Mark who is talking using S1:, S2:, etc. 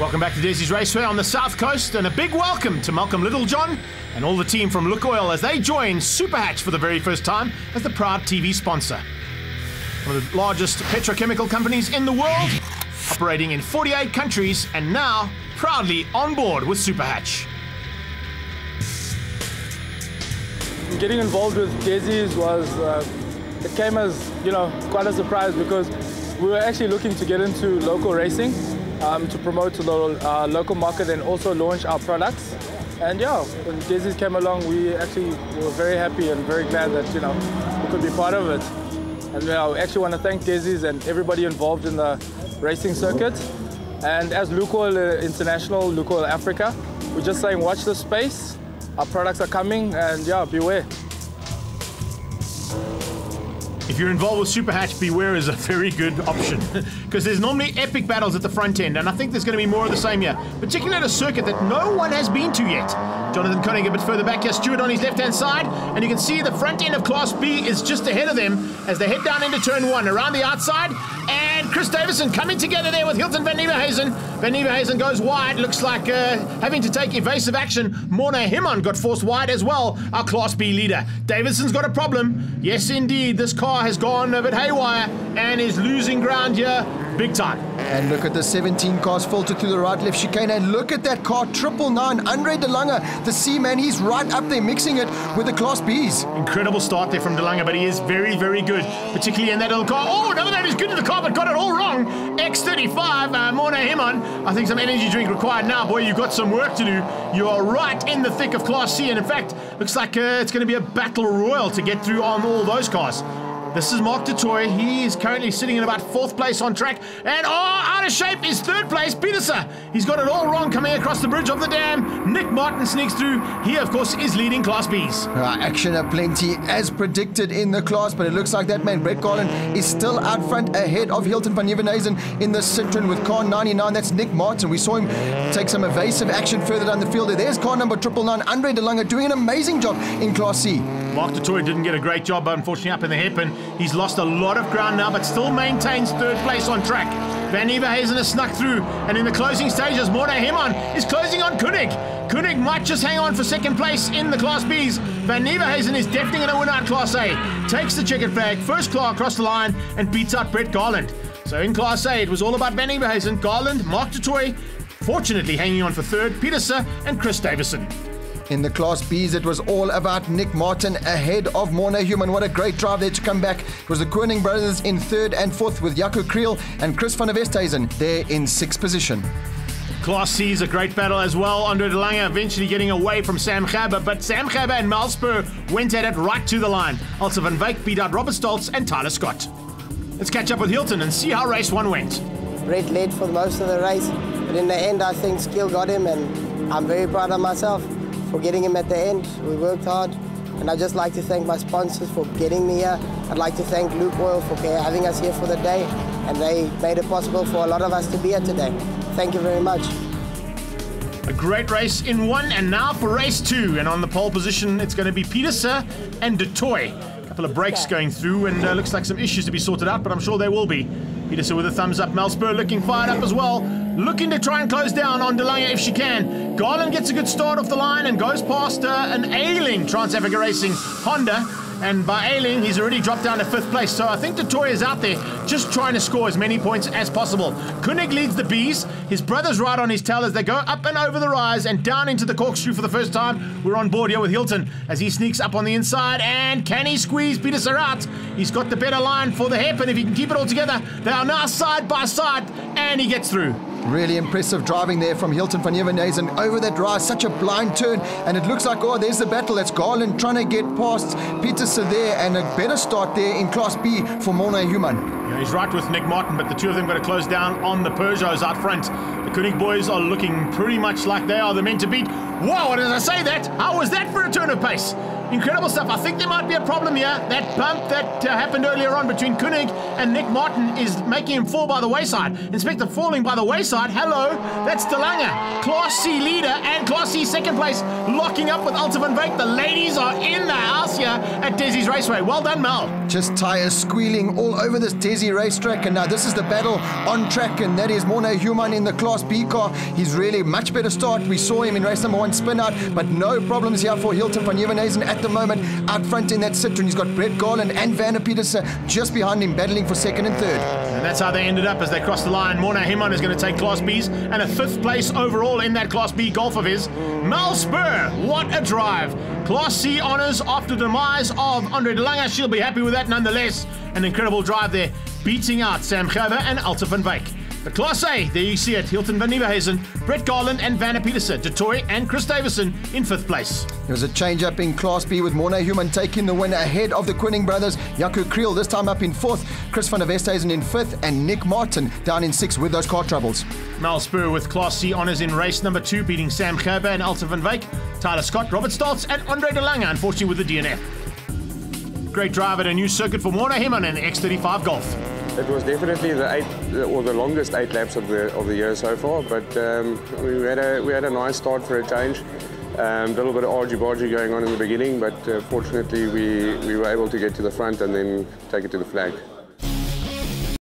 S1: Welcome back to Dezzi's Raceway on the South Coast, and a big welcome to Malcolm Littlejohn and all the team from Lukoil as they join Superhatch for the very first time as the proud TV sponsor. One of the largest petrochemical companies in the world, operating in 48 countries, and now proudly on board with Superhatch.
S2: Getting involved with Dezzi's was, uh, it came as, you know, quite a surprise because we were actually looking to get into local racing um, to promote to the uh, local market and also launch our products. And yeah, when Dezzi's came along, we actually were very happy and very glad that, you know, we could be part of it. And you know, I actually want to thank Dezzi's and everybody involved in the racing circuit. And as Lukoil International, Lukoil Africa, we're just saying watch the space. Our products are coming and yeah, beware.
S1: If you're involved with Superhatch, Beware is a very good option because there's normally epic battles at the front end, and I think there's going to be more of the same here, particularly at a circuit that no one has been to yet. Jonathan Koenig a bit further back here, Stewart on his left-hand side, and you can see the front end of Class B is just ahead of them as they head down into turn one, around the outside, and Chris Davison coming together there with Hilton van Nieuwenhuizen. Van Nieuwenhuizen goes wide, looks like uh, having to take evasive action. Morne Human got forced wide as well, our Class B leader. Davison's got a problem. Yes, indeed, this car has gone a bit haywire and is losing ground here big time.
S3: And look at the 17 cars filtered through the right left chicane. And look at that car, triple nine. Andre De Lange, the C man, he's right up there mixing it with the Class Bs.
S1: Incredible start there from De Lange, but he is very, very good, particularly in that little car. Oh, another man is good in the car, but got it all wrong. X35, uh, Morne Human. I think some energy drink required now. Boy, you've got some work to do. You are right in the thick of Class C, and in fact, looks like uh, it's going to be a battle royal to get through on all those cars. This is Mark Toy. He is currently sitting in about fourth place on track. And oh, out of shape is third place, Peterson. He's got it all wrong coming across the bridge of the dam. Nick Martin sneaks through. He, of course, is leading Class Bs.
S3: Uh, action aplenty as predicted in the class, but it looks like that man, Brett Garland, is still out front ahead of Hilton van Nieuwenhuizen in the Citroen with car 99. That's Nick Martin. We saw him take some evasive action further down the field. There's car number triple nine, Andre De Lange, doing an amazing job in Class C.
S1: Mark Toy didn't get a great job, unfortunately, up in the hairpin. He's lost a lot of ground now, but still maintains third place on track. Van Nieuwenhuizen has snuck through, and in the closing stages, Morne Human is closing on Koenig. Koenig might just hang on for second place in the Class Bs. Van Nieuwenhuizen is definitely going to win out Class A. Takes the checkered flag, first claw across the line, and beats out Brett Garland. So in Class A, it was all about Van Nieuwenhuizen, Garland, Mark Toy, fortunately hanging on for third, Peterson, and Chris Davison.
S3: In the Class Bs, it was all about Nick Martin ahead of Morne Human. What a great drive there to come back. It was the Koenig brothers in third and fourth with Jaco Kriel and Chris van der Westhuizen there in sixth position.
S1: Class C is a great battle as well. Andre De Lange eventually getting away from Sam Gerber, but Sam Gerber and Malspur went at it right to the line. Also Van Wyk beat out Robert Stoltz and Tyler Scott. Let's catch up with Hilton and see how race one went.
S4: Brett led for most of the race, but in the end I think skill got him and I'm very proud of myself for getting him at the end. We worked hard, and I'd just like to thank my sponsors for getting me here. I'd like to thank Lukoil for having us here for the day, and they made it possible for a lot of us to be here today. Thank you very much.
S1: A great race in one, and now for race two. And on the pole position, it's going to be Peterson and Detoy. A couple of breaks going through, and uh, looks like some issues to be sorted out, but I'm sure there will be. Peterson with a thumbs up. Melspur looking fired up as well. Looking to try and close down on De if she can. Garland gets a good start off the line and goes past uh, an ailing Trans Africa Racing Honda. And by ailing, he's already dropped down to fifth place. So I think Detoy is out there just trying to score as many points as possible. Koenig leads the Bees. His brother's right on his tail as they go up and over the rise and down into the corkscrew for the first time. We're on board here with Hilton as he sneaks up on the inside. And can he squeeze Peter Surratt? He's got the better line for the hairpin. If he can keep it all together, they are now side by side. And he gets through.
S3: Really impressive driving there from Hilton van Nieuwenhuizen over that rise, such a blind turn, and it looks like, oh, there's the battle. It's Garland trying to get past Peterson there, and a better start there in Class B for Morne Human.
S1: Yeah, he's right with Nick Martin, but the two of them got to close down on the Peugeots out front. The Koenig boys are looking pretty much like they are the men to beat. Wow, did I say that? How was that for a turn of pace? Incredible stuff. I think there might be a problem here. That bump that uh, happened earlier on between Koenig and Nick Martin is making him fall by the wayside. Inspector falling by the wayside. Hello, that's DeLange. Class C leader and Class C second place locking up with Alta van Wyk. The ladies are in the house here at Dezzi's Raceway. Well done, Mel.
S3: Just tires squealing all over this Desi racetrack. And now this is the battle on track. And that is Morne Human in the Class B car. He's really much better start. We saw him in race number one spin out, but no problems here for Hilton van Nieuwenhuizen at the moment. Out front in that Citroen, he's got Brett Garland and Vanna Petersen just behind him, battling for second and third.
S1: And that's how they ended up as they crossed the line. Morne Human is going to take Class B's and a fifth place overall in that Class B golf of his. Mal Spur, what a drive. Class C honours after the demise of Andre De Lange. She'll be happy with that nonetheless. An incredible drive there, beating out Sam Gerber and Alta van Wyk. The Class A, there you see it, Hilton van Nieuwenhuizen, Brett Garland and Vanna Petersen, DeToy and Chris Davison in fifth place.
S3: There was a change up in Class B with Morne Human taking the win ahead of the Koenig brothers. Jaco Kriel this time up in fourth, Chris van der Westhuizen in fifth, and Nick Martin down in sixth with those car troubles.
S1: Mal Spur with Class C honours in race number two, beating Sam Gerber and Alta van Wyk, Tyler Scott, Robert Stoltz and Andre DeLange, unfortunately with the DNF. Great drive at a new circuit for Morne Human and X35 Golf.
S5: It was definitely the eight or the longest eight laps of the of the year so far. But um, we had a we had a nice start for a change. A um, little bit of argy bargy going on in the beginning, but uh, fortunately we we were able to get to the front and then take it to the flag.